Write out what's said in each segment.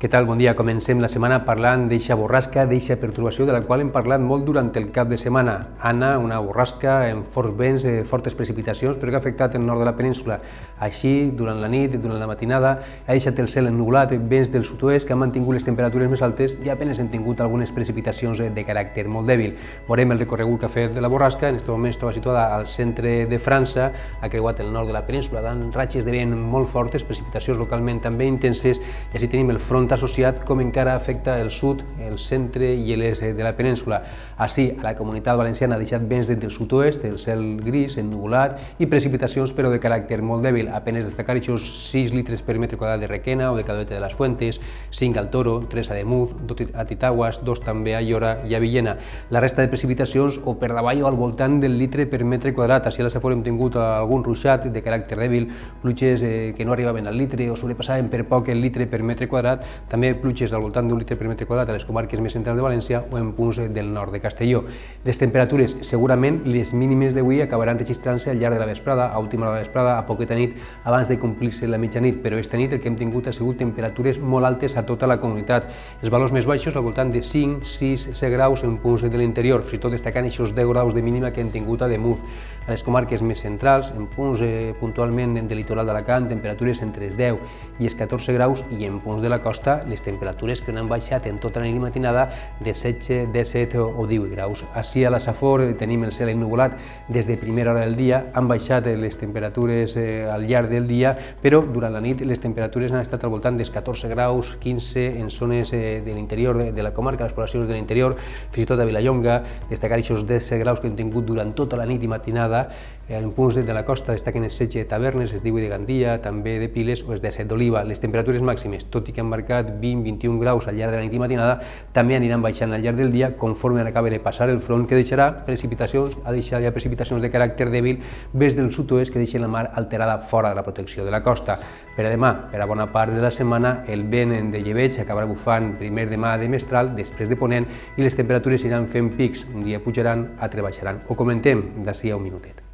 Què tal? Bon dia. Comencem la setmana parlant d'eixa borrasca, d'eixa perturbació de la qual hem parlat molt durant el cap de setmana. Anna, una borrasca amb forts vents, eh, fortes precipitacions, però que ha afectat el nord de la península. Així, durant la nit, durant la matinada, ha deixat el cel ennubulat, vents del sud-oest que han mantingut les temperatures més altes i apenas hem tingut algunes precipitacions eh, de caràcter molt dèbil. Veurem el recorregut que ha fet de la borrasca. En aquest moment es troba situada al centre de França, ha creuat el nord de la península, dant ratxes de vent molt fortes, precipitacions localment també intenses, i així tenim el front associat com encara afecta el sud, el centre i l'est de la península. Així, a la comunitat valenciana ha deixat vents del sud-oest, el cel gris, ennubulat i precipitacions però de caràcter molt dèbil. Apenes destacar aquests 6 litres per metre quadrat de Requena o de Cadete de les Fuentes, 5 al Toro, 3 a Demuz, 2 a Titaguas, 2 també a Llora i a Villena. La resta de precipitacions o per davall o al voltant del litre per metre quadrat. Així a la Safor hem tingut algun ruixat de caràcter dèbil, pluges eh, que no arribaven al litre o sobrepassaven per poc el litre per metre quadrat, també pluges al voltant d'un litre per metre quadrat a les comarques més centrals de València o en punts del nord de Castelló. Les temperatures, segurament, les mínimes d'avui acabaran registrant-se al llarg de la vesprada, a última hora de la vesprada, a poqueta nit, abans de complir-se la mitjanit, però esta nit el que hem tingut ha sigut temperatures molt altes a tota la comunitat. Els valors més baixos al voltant de 5, 6, 7 graus en punts de l'interior, fins i tot destacant aquests 10 graus de mínima que hem tingut a Demuz. A les comarques més centrals, en punts eh, puntualment del litoral d'Alacant, temperatures entre els 10 i els 14 graus i en punts de la costa les temperatures que no han baixat en tota la nit matinada de 16, 17 o 18 graus. Així a la Safor tenim el cel ennubulat des de primera hora del dia, han baixat les temperatures eh, al llarg del dia, però durant la nit les temperatures han estat al voltant dels 14 graus, 15 en zones eh, de l'interior de, la comarca, les poblacions de l'interior, fins i tot a Vilallonga, destacar aquests 10 graus que hem tingut durant tota la nit i matinada, en punts de la costa destaquen els 16 de Tavernes, es diu de Gandia, també de Piles o els de Set d'Oliva. Les temperatures màximes, tot i que han marcat 20-21 graus al llarg de la nit i matinada, també aniran baixant al llarg del dia conforme acaba de passar el front que deixarà precipitacions, ha deixat ja precipitacions de caràcter dèbil des del sud-oest que deixen la mar alterada fora de la protecció de la costa. Per a demà, per a bona part de la setmana, el vent de lleveig acabarà bufant primer demà de mestral, després de ponent, i les temperatures iran fent pics. Un dia pujaran, altre baixaran. Ho comentem d'ací a un minutet.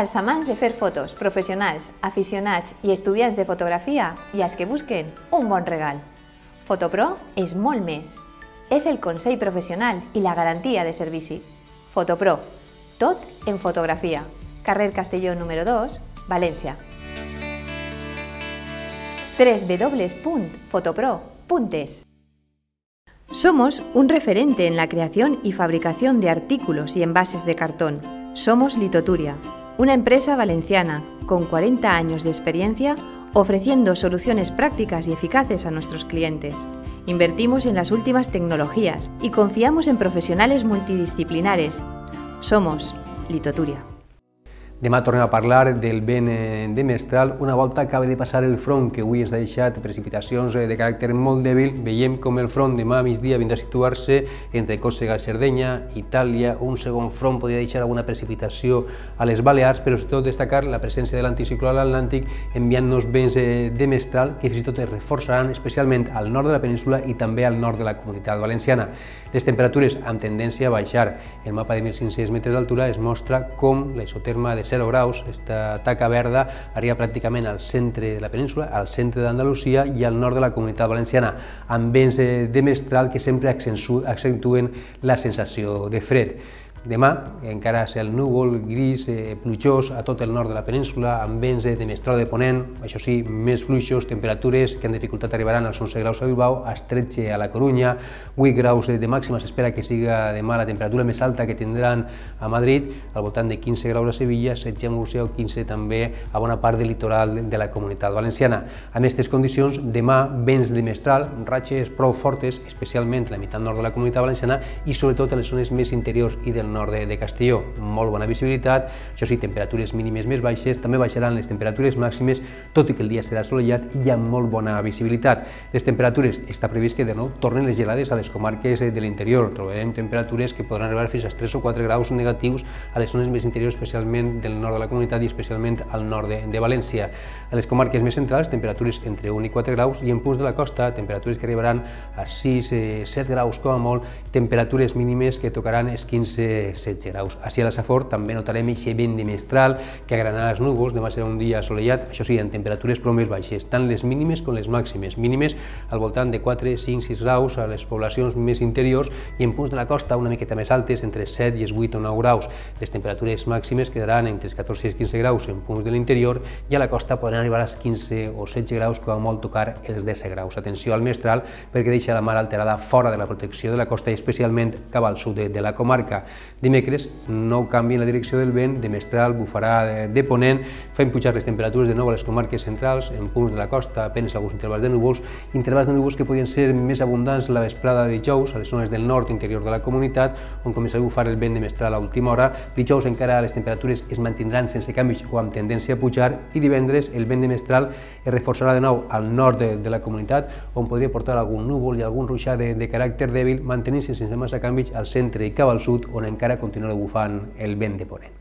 Els amants de fer fotos, professionals, aficionats i estudiants de fotografia i els que busquen un bon regal. Fotopro és molt més. És el consell professional i la garantia de servici. Fotopro, tot en fotografia. Carrer Castelló número 2, València. www.fotopro.es Somos un referente en la creación y fabricación de artículos y envases de cartón. Somos Litoturia, una empresa valenciana con 40 años de experiencia ofreciendo soluciones prácticas y eficaces a nuestros clientes. Invertimos en las últimas tecnologías y confiamos en profesionales multidisciplinares. Somos Litoturia. Demà tornem a parlar del vent eh, de mestral. Una volta acaba de passar el front, que avui ens ha deixat precipitacions eh, de caràcter molt dèbil. Veiem com el front demà a migdia vindrà a situar-se entre Còrsega i Cerdanya, Itàlia. Un segon front podria deixar alguna precipitació a les Balears, però sobretot destacar la presència de l'anticicló a l'Atlàntic enviant-nos vents eh, de mestral que fins i tot es reforçaran especialment al nord de la península i també al nord de la comunitat valenciana. Les temperatures amb tendència a baixar. El mapa de 1.500 metres d'altura es mostra com la isoterma de 0 graus, esta taca verda arriba pràcticament al centre de la península, al centre d'Andalusia i al nord de la comunitat valenciana, amb vents de mestral que sempre accentuen la sensació de fred. Demà encara és el núvol gris eh, plujós a tot el nord de la península, amb vents de mestral de ponent, això sí, més fluixos, temperatures que en dificultat arribaran als 11 graus a Bilbao, als 13 a la Corunya, 8 graus de màxima, s'espera que siga demà la temperatura més alta que tindran a Madrid, al voltant de 15 graus a Sevilla, 16 a Múrcia o 15 també a bona part del litoral de la comunitat valenciana. Amb aquestes condicions, demà vents de mestral, ratxes prou fortes, especialment a la meitat nord de la comunitat valenciana i sobretot a les zones més interiors i del nord de, de Castelló, molt bona visibilitat, això sí, temperatures mínimes més baixes, també baixaran les temperatures màximes, tot i que el dia serà assolellat i amb molt bona visibilitat. Les temperatures, està previst que de nou tornen les gelades a les comarques de l'interior, trobarem temperatures que podran arribar fins als 3 o 4 graus negatius a les zones més interiors, especialment del nord de la comunitat i especialment al nord de, de València. A les comarques més centrals, temperatures entre 1 i 4 graus i en punts de la costa, temperatures que arribaran a 6, eh, 7 graus com a molt, temperatures mínimes que tocaran els 15-16 graus. Així a la Safor també notarem aquest vent de mestral que agranarà els núvols, demà serà un dia assolellat, això sí, en temperatures prou més baixes, tant les mínimes com les màximes. Mínimes al voltant de 4, 5, 6 graus a les poblacions més interiors i en punts de la costa una miqueta més altes, entre 7 i els 8 o 9 graus. Les temperatures màximes quedaran entre els 14 i els 15 graus en punts de l'interior i a la costa podran arribar als 15 o 16 graus, com a molt tocar els 10 graus. Atenció al mestral perquè deixa la mar alterada fora de la protecció de la costa i especialment cap al sud de, de la comarca. Dimecres no canvi en la direcció del vent, de mestral bufarà de, ponent, fent pujar les temperatures de nou a les comarques centrals, en punts de la costa apenas alguns intervals de núvols, intervals de núvols que podien ser més abundants la vesprada de dijous a les zones del nord interior de la comunitat, on comença a bufar el vent de mestral a última hora. Dijous encara les temperatures es mantindran sense canvis o amb tendència a pujar i divendres el vent de mestral es reforçarà de nou al nord de, de la comunitat, on podria portar algun núvol i algun ruixar de, de caràcter dèbil, mantenint-se sense massa canvis al centre i cap al sud, on encara continua bufant el vent de ponent.